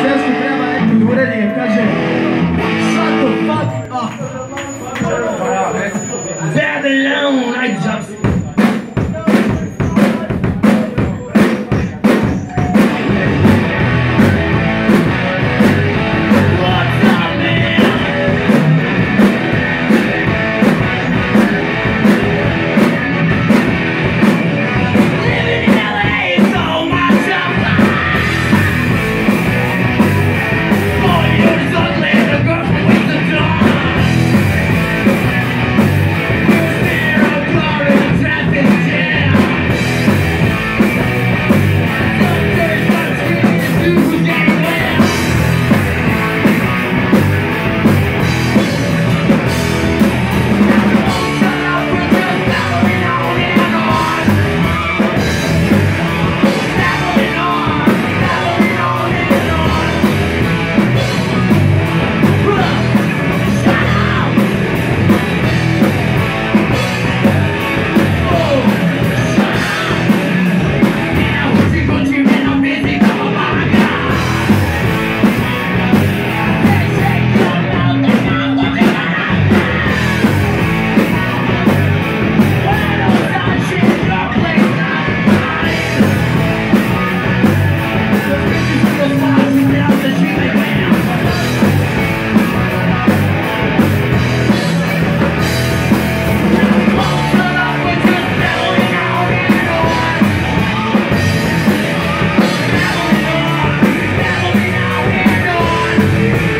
Svjetski treba neki urednik, kaže Shut the fuck up! Better I just... Yeah.